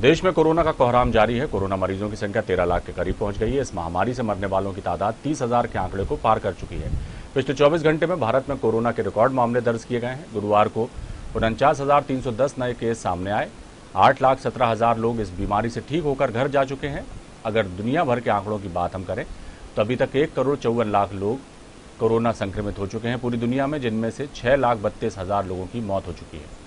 देश में कोरोना का कोहराम जारी है। कोरोना मरीजों की संख्या तेरह लाख के करीब पहुँच गई है। इस महामारी से मरने वालों की तादाद तीस हज़ार के आंकड़े को पार कर चुकी है। पिछले 24 घंटे में भारत में कोरोना के रिकॉर्ड मामले दर्ज किए गए हैं। गुरुवार को उनचास हज़ार तीन सौ दस नए केस सामने आए। आठ लाख सत्रह हज़ार लोग इस बीमारी से ठीक होकर घर जा चुके हैं। अगर दुनिया भर के आंकड़ों की बात हम करें तो अभी तक एक करोड़ चौवन लाख लोग कोरोना संक्रमित हो चुके हैं पूरी दुनिया में, जिनमें से छह लाख बत्तीस हज़ार लोगों की मौत हो चुकी है।